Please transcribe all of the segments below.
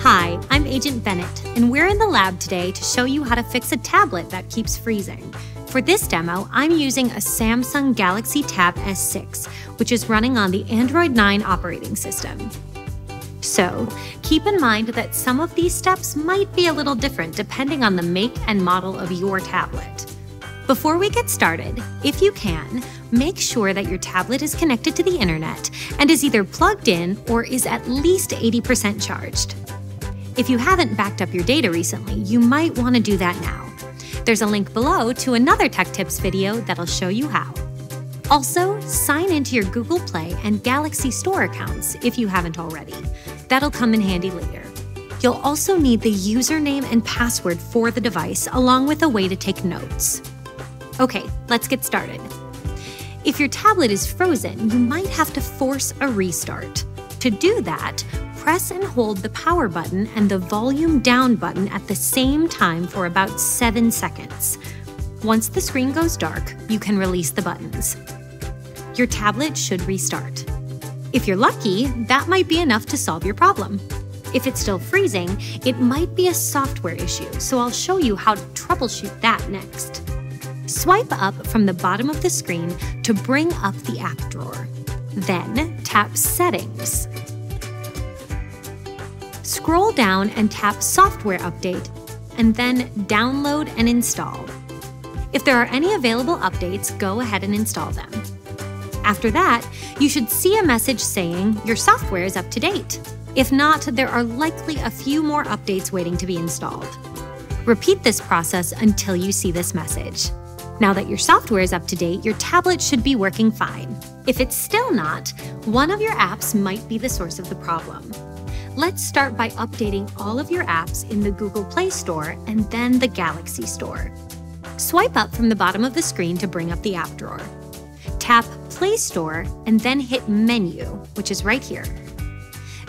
Hi, I'm Agent Bennett, and we're in the lab today to show you how to fix a tablet that keeps freezing. For this demo, I'm using a Samsung Galaxy Tab S6, which is running on the Android 9 operating system. So, keep in mind that some of these steps might be a little different depending on the make and model of your tablet. Before we get started, if you can, make sure that your tablet is connected to the internet and is either plugged in or is at least 80% charged. If you haven't backed up your data recently, you might want to do that now. There's a link below to another Tech Tips video that'll show you how. Also, sign into your Google Play and Galaxy Store accounts if you haven't already. That'll come in handy later. You'll also need the username and password for the device, along with a way to take notes. Okay, let's get started. If your tablet is frozen, you might have to force a restart. To do that, press and hold the power button and the volume down button at the same time for about 7 seconds. Once the screen goes dark, you can release the buttons. Your tablet should restart. If you're lucky, that might be enough to solve your problem. If it's still freezing, it might be a software issue, so I'll show you how to troubleshoot that next. Swipe up from the bottom of the screen to bring up the app drawer. Then tap Settings. Scroll down and tap Software Update, and then Download and Install. If there are any available updates, go ahead and install them. After that, you should see a message saying your software is up to date. If not, there are likely a few more updates waiting to be installed. Repeat this process until you see this message. Now that your software is up to date, your tablet should be working fine. If it's still not, one of your apps might be the source of the problem. Let's start by updating all of your apps in the Google Play Store and then the Galaxy Store. Swipe up from the bottom of the screen to bring up the app drawer. Tap Play Store and then hit Menu, which is right here.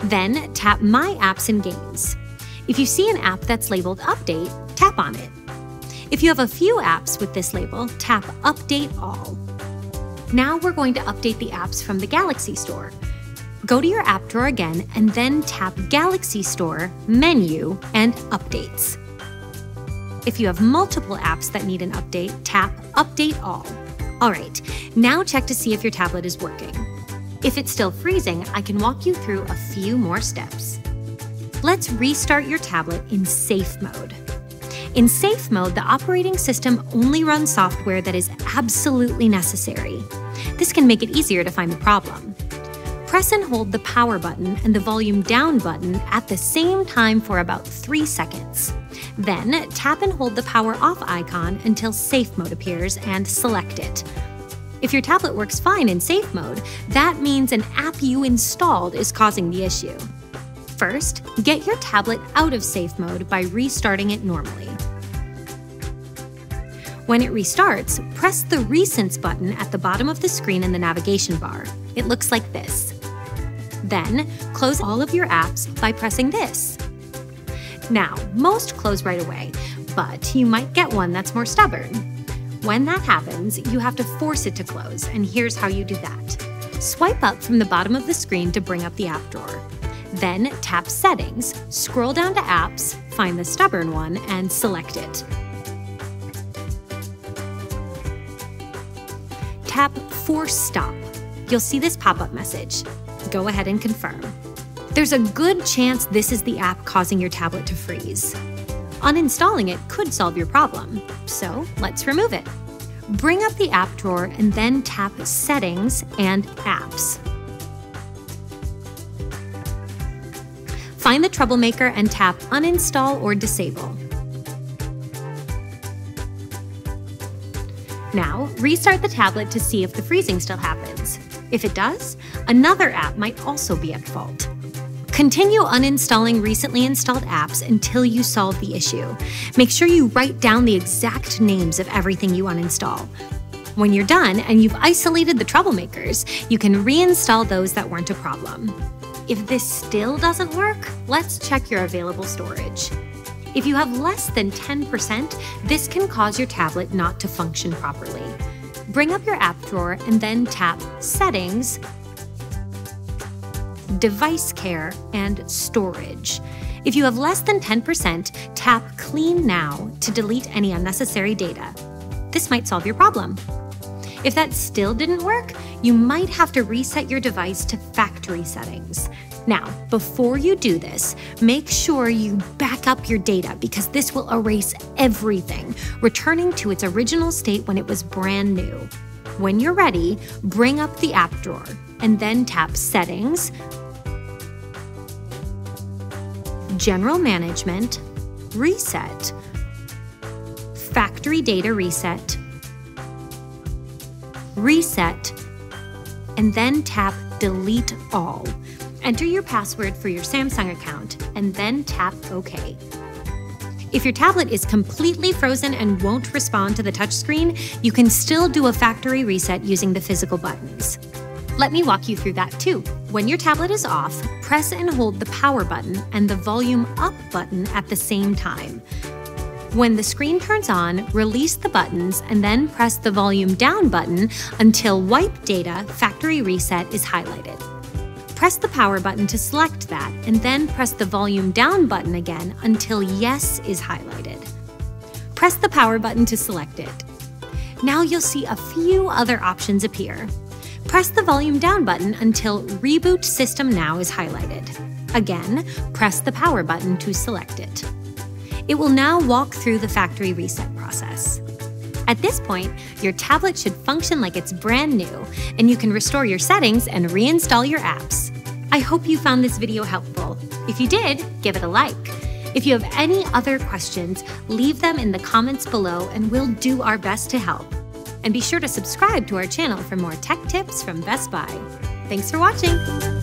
Then tap My Apps and Games. If you see an app that's labeled Update, tap on it. If you have a few apps with this label, tap Update All. Now we're going to update the apps from the Galaxy Store, Go to your app drawer again and then tap Galaxy Store, Menu, and Updates. If you have multiple apps that need an update, tap Update All. All right, now check to see if your tablet is working. If it's still freezing, I can walk you through a few more steps. Let's restart your tablet in safe mode. In safe mode, the operating system only runs software that is absolutely necessary. This can make it easier to find the problem. Press and hold the power button and the volume down button at the same time for about 3 seconds. Then tap and hold the power off icon until safe mode appears and select it. If your tablet works fine in safe mode, that means an app you installed is causing the issue. First, get your tablet out of safe mode by restarting it normally. When it restarts, press the Recents button at the bottom of the screen in the navigation bar. It looks like this. Then, close all of your apps by pressing this. Now, most close right away, but you might get one that's more stubborn. When that happens, you have to force it to close, and here's how you do that. Swipe up from the bottom of the screen to bring up the app drawer. Then tap Settings, scroll down to Apps, find the stubborn one, and select it. Tap Force Stop. You'll see this pop up message go ahead and confirm. There's a good chance this is the app causing your tablet to freeze. Uninstalling it could solve your problem, so let's remove it. Bring up the app drawer and then tap Settings and Apps. Find the troublemaker and tap Uninstall or Disable. Now, restart the tablet to see if the freezing still happens. If it does, another app might also be at fault. Continue uninstalling recently installed apps until you solve the issue. Make sure you write down the exact names of everything you uninstall. When you're done and you've isolated the troublemakers, you can reinstall those that weren't a problem. If this still doesn't work, let's check your available storage. If you have less than 10%, this can cause your tablet not to function properly. Bring up your app drawer and then tap Settings, Device Care, and Storage. If you have less than 10%, tap Clean Now to delete any unnecessary data. This might solve your problem. If that still didn't work, you might have to reset your device to factory settings. Now, before you do this, make sure you back up your data because this will erase everything, returning to its original state when it was brand new. When you're ready, bring up the app drawer and then tap Settings, General Management, Reset, Factory Data Reset, Reset, and then tap Delete All. Enter your password for your Samsung account and then tap OK. If your tablet is completely frozen and won't respond to the touchscreen, you can still do a factory reset using the physical buttons. Let me walk you through that too. When your tablet is off, press and hold the power button and the volume up button at the same time. When the screen turns on, release the buttons and then press the volume down button until Wipe Data Factory Reset is highlighted. Press the power button to select that and then press the volume down button again until Yes is highlighted. Press the power button to select it. Now you'll see a few other options appear. Press the volume down button until Reboot System Now is highlighted. Again, press the power button to select it. It will now walk through the factory reset process. At this point, your tablet should function like it's brand new, and you can restore your settings and reinstall your apps. I hope you found this video helpful. If you did, give it a like. If you have any other questions, leave them in the comments below and we'll do our best to help. And be sure to subscribe to our channel for more tech tips from Best Buy. Thanks for watching!